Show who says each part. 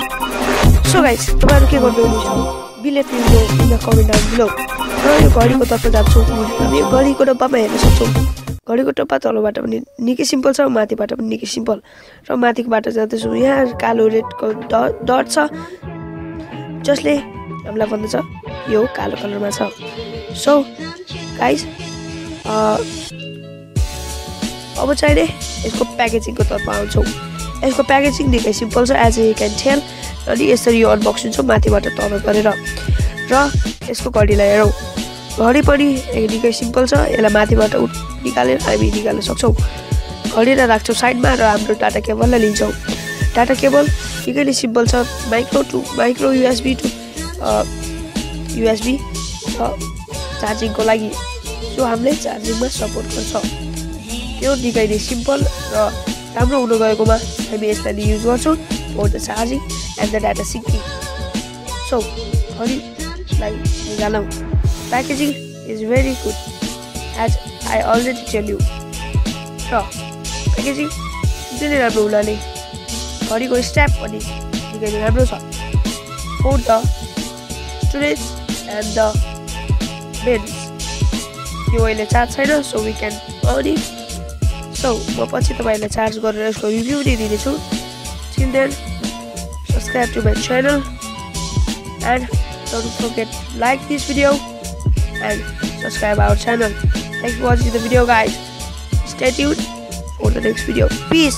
Speaker 1: So guys तपाईँहरू के गर्नु हुनुहुन्छ bill rate know in the comment below र यो घडीको तर्फ जान्छौँ हामी यो घडीको डब्बामा हेर्न सक्छौँ घडीको डब्बा तलबाट पनि निकै सिम्पल छ माथिबाट पनि निकै सिम्पल र माथिको बाटो जाँदैछौँ यहाँ कालो रेडको डट छ जसले हामीलाई भन्दछ यो कालो कलरमा छ सो गाइस अब चाहिँ यसको प्याकेजिङको तर्फ आउँछौँ यसको प्याकेजिङ निकै सिम्पल छ एज ए क्यान टेल अनि यसरी यो अनबक्सिङ छ माथिबाट तल गरेर। र यसको घडीलाई हेरौँ। घडी पनि निकै सिम्पल छ यसलाई माथिबाट उठ निकालेर हामी निकाल्न सक्छौँ। घडीलाई राख्छौँ साइडमा र हाम्रो डाटा केबललाई लिन्छौँ। डाटा केबल निकै नै सिम्पल छ micro to micro USB to USB र चार्जिङको लागि। जो हामीले चार्जिङमा सपोर्ट गर्छ। यो निकै नै सिम्पल र राम्रो हुन गएकोमा हामी यसलाई युज गर्छौँ for the charging and the data syncing so घडीलाई निकालौँ। Packaging is very good as I already tell you र प्याकेजिङ निकै नै राम्रो हुनाले घडीको स्ट्याप पनि निकै नै राम्रो छ। For the storage and the bands यो अहिले चार्ज छैन सो वी क्यान अनि म पछि तपाईँहरूलाई चार्ज गरेर यसको रिभ्यू दिइदिनेछु। चिन subscribe to my channel and get like this video and subscribe our channel thank you the video please